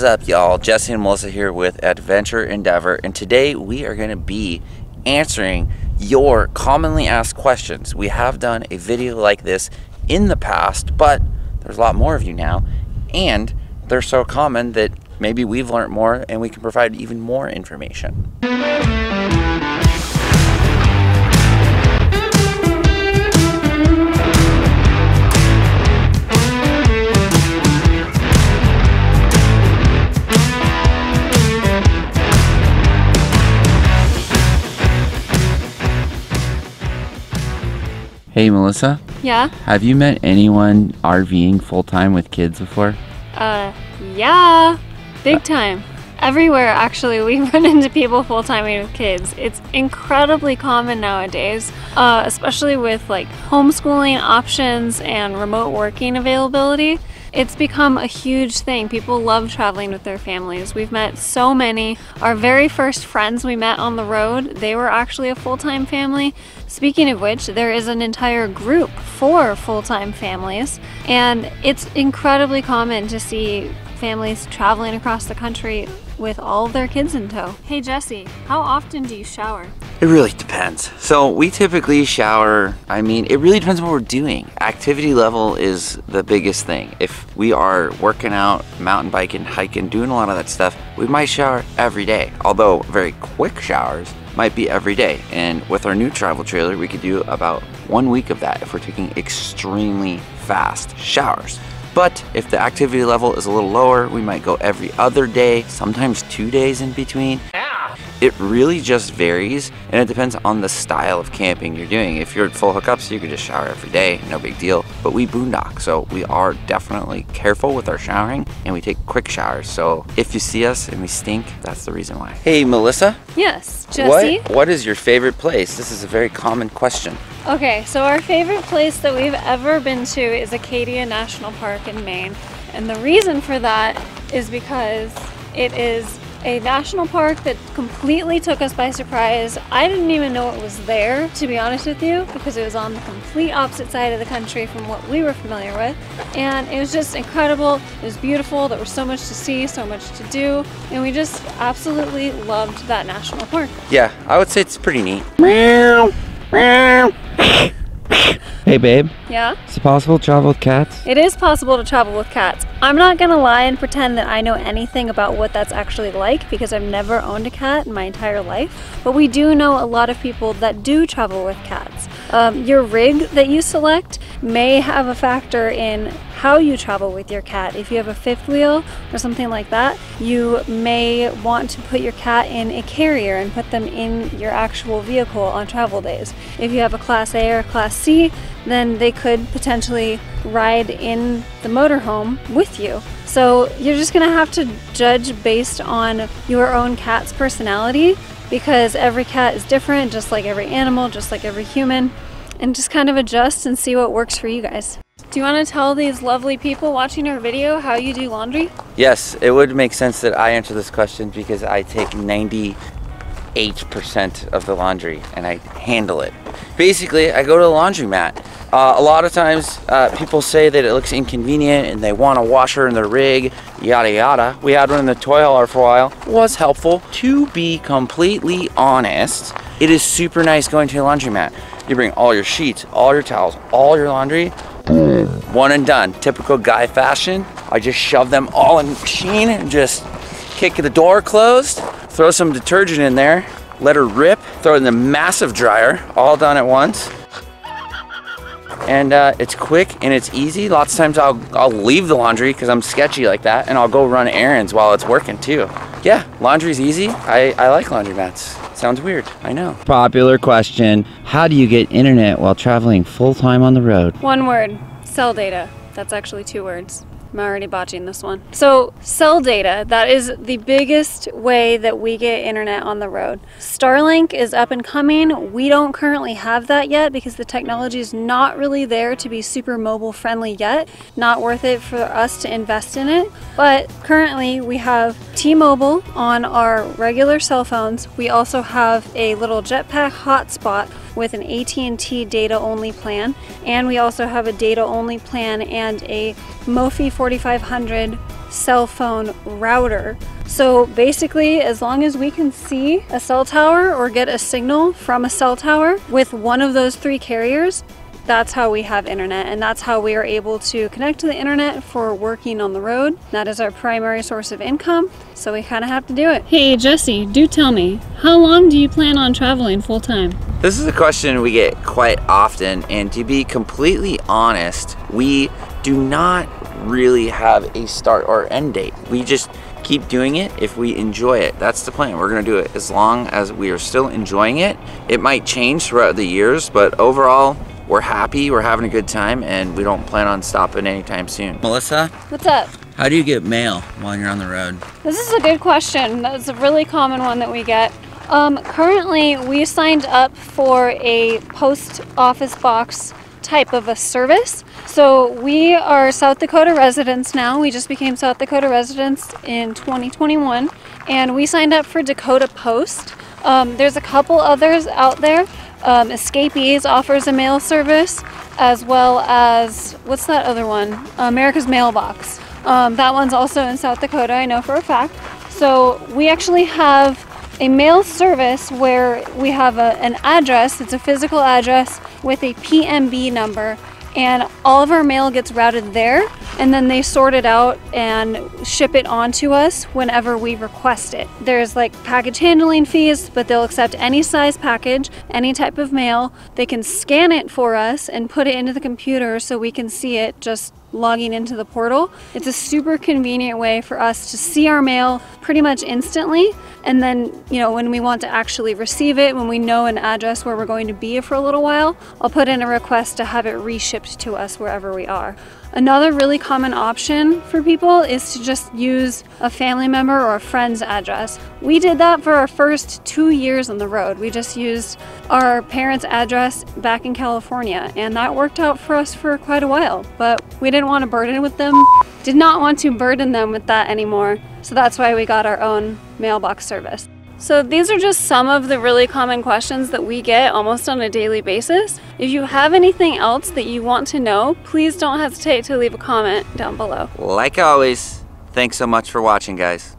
What's up, y'all? Jesse and Melissa here with Adventure Endeavor, and today we are going to be answering your commonly asked questions. We have done a video like this in the past, but there's a lot more of you now, and they're so common that maybe we've learned more and we can provide even more information. Hey Melissa, Yeah. have you met anyone RVing full time with kids before? Uh, yeah. Big time. Everywhere, actually, we run into people full timing with kids. It's incredibly common nowadays, uh, especially with like homeschooling options and remote working availability. It's become a huge thing. People love traveling with their families. We've met so many. Our very first friends we met on the road, they were actually a full time family. Speaking of which, there is an entire group for full time families, and it's incredibly common to see families traveling across the country with all their kids in tow. Hey Jesse, how often do you shower? It really depends. So we typically shower, I mean, it really depends on what we're doing. Activity level is the biggest thing. If we are working out, mountain biking, hiking, doing a lot of that stuff, we might shower every day. Although very quick showers might be every day. And with our new travel trailer, we could do about one week of that if we're taking extremely fast showers. But if the activity level is a little lower, we might go every other day, sometimes two days in between. It really just varies and it depends on the style of camping you're doing. If you're at full hookups, you could just shower every day, no big deal. But we boondock, so we are definitely careful with our showering and we take quick showers. So if you see us and we stink, that's the reason why. Hey, Melissa. Yes, Jesse. What, what is your favorite place? This is a very common question. Okay, so our favorite place that we've ever been to is Acadia National Park in Maine. And the reason for that is because it is a national park that completely took us by surprise. I didn't even know it was there, to be honest with you, because it was on the complete opposite side of the country from what we were familiar with. And it was just incredible. It was beautiful. There was so much to see, so much to do. And we just absolutely loved that national park. Yeah, I would say it's pretty neat. Hey, babe. Yeah? Is it possible to travel with cats? It is possible to travel with cats. I'm not gonna lie and pretend that I know anything about what that's actually like because I've never owned a cat in my entire life. But we do know a lot of people that do travel with cats. Um, your rig that you select may have a factor in how you travel with your cat. If you have a fifth wheel or something like that, you may want to put your cat in a carrier and put them in your actual vehicle on travel days. If you have a Class A or Class C, then they could potentially ride in the motorhome with you. So you're just gonna have to judge based on your own cat's personality because every cat is different, just like every animal, just like every human, and just kind of adjust and see what works for you guys. Do you want to tell these lovely people watching our video how you do laundry? Yes, it would make sense that I answer this question because I take 98% of the laundry and I handle it. Basically, I go to the laundromat. Uh, a lot of times, uh, people say that it looks inconvenient and they want a washer in their rig, yada yada. We had one in the toy hauler for a while. Was helpful. To be completely honest, it is super nice going to a laundromat. You bring all your sheets, all your towels, all your laundry, one and done. Typical guy fashion. I just shove them all in the machine and just kick the door closed, throw some detergent in there, let her rip, throw it in the massive dryer, all done at once. And uh, it's quick and it's easy. Lots of times I'll, I'll leave the laundry because I'm sketchy like that and I'll go run errands while it's working too. Yeah, laundry's easy. I, I like laundromats. Sounds weird, I know. Popular question How do you get internet while traveling full time on the road? One word cell data. That's actually two words. I'm already botching this one. So, cell data, that is the biggest way that we get internet on the road. Starlink is up and coming. We don't currently have that yet because the technology is not really there to be super mobile friendly yet. Not worth it for us to invest in it. But currently, we have T Mobile on our regular cell phones. We also have a little jetpack hotspot with an AT&T data only plan and we also have a data only plan and a MoFi 4500 cell phone router. So basically, as long as we can see a cell tower or get a signal from a cell tower with one of those three carriers, that's how we have internet and that's how we are able to connect to the internet for working on the road. That is our primary source of income, so we kind of have to do it. Hey Jesse, do tell me, how long do you plan on traveling full time? This is a question we get quite often, and to be completely honest, we do not really have a start or end date. We just keep doing it if we enjoy it. That's the plan. We're going to do it as long as we are still enjoying it. It might change throughout the years, but overall, we're happy, we're having a good time, and we don't plan on stopping anytime soon. Melissa? What's up? How do you get mail while you're on the road? This is a good question. That's a really common one that we get. Um, currently, we signed up for a post office box type of a service. So we are South Dakota residents now. We just became South Dakota residents in 2021, and we signed up for Dakota Post. Um, there's a couple others out there. Um, Escapees offers a mail service, as well as what's that other one? America's Mailbox. Um, that one's also in South Dakota, I know for a fact. So we actually have a mail service where we have a, an address, it's a physical address with a PMB number, and all of our mail gets routed there, and then they sort it out and ship it on to us whenever we request it. There's like package handling fees, but they'll accept any size package, any type of mail. They can scan it for us and put it into the computer so we can see it just logging into the portal. It's a super convenient way for us to see our mail pretty much instantly. And then, you know, when we want to actually receive it, when we know an address where we're going to be for a little while, I'll put in a request to have it reshipped to us wherever we are. Another really common option for people is to just use a family member or a friend's address. We did that for our first two years on the road. We just used our parents' address back in California, and that worked out for us for quite a while. But we didn't want to burden with them, did not want to burden them with that anymore. So that's why we got our own mailbox service. So these are just some of the really common questions that we get almost on a daily basis. If you have anything else that you want to know, please don't hesitate to leave a comment down below. Like always, thanks so much for watching, guys.